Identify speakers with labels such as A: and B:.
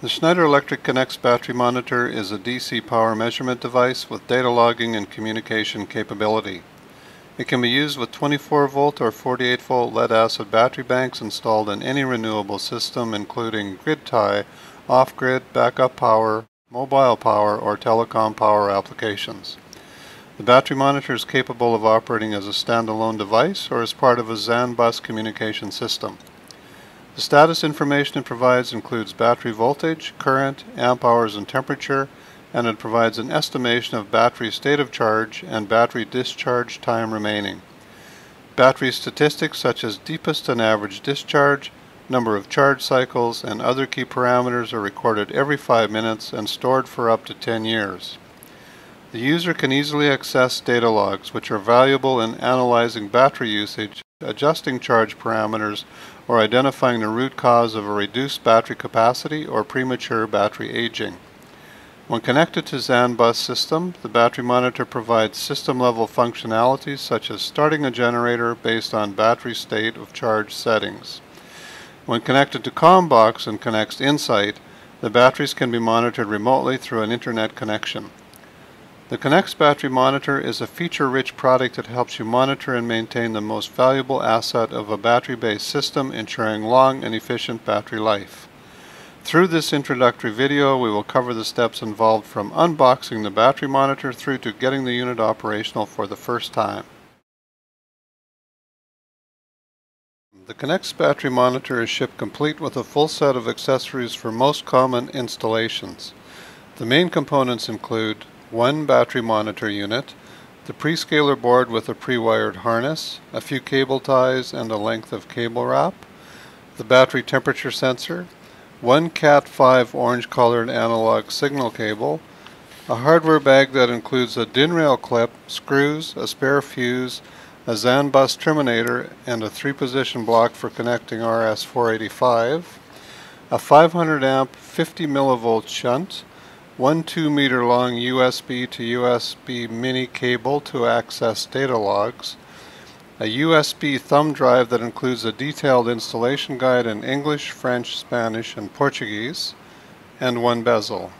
A: The Schneider Electric Conext battery monitor is a DC power measurement device with data logging and communication capability. It can be used with 24 volt or 48 volt lead acid battery banks installed in any renewable system including grid tie, off-grid, backup power, mobile power, or telecom power applications. The battery monitor is capable of operating as a standalone device or as part of a XanBus communication system. The status information it provides includes battery voltage, current, amp hours and temperature, and it provides an estimation of battery state of charge and battery discharge time remaining. Battery statistics such as deepest and average discharge, number of charge cycles, and other key parameters are recorded every 5 minutes and stored for up to 10 years. The user can easily access data logs, which are valuable in analyzing battery usage, adjusting charge parameters, or identifying the root cause of a reduced battery capacity or premature battery aging. When connected to XanBus system, the battery monitor provides system-level functionalities such as starting a generator based on battery state of charge settings. When connected to COMBOX and Conext Insight, the batteries can be monitored remotely through an internet connection. The Conext Battery Monitor is a feature-rich product that helps you monitor and maintain the most valuable asset of a battery-based system, ensuring long and efficient battery life. Through this introductory video, we will cover the steps involved from unboxing the battery monitor through to getting the unit operational for the first time. The Conext battery monitor is shipped complete with a full set of accessories for most common installations. The main components include one battery monitor unit, the prescaler board with a pre-wired harness, a few cable ties and a length of cable wrap, the battery temperature sensor, one Cat5 orange colored analog signal cable, a hardware bag that includes a DIN rail clip, screws, a spare fuse, a XanBus terminator, and a three-position block for connecting RS-485, a 500 amp 50 millivolt shunt, one 2 meter long USB to USB mini cable to access data logs, a USB thumb drive that includes a detailed installation guide in English, French, Spanish, and Portuguese, and one bezel.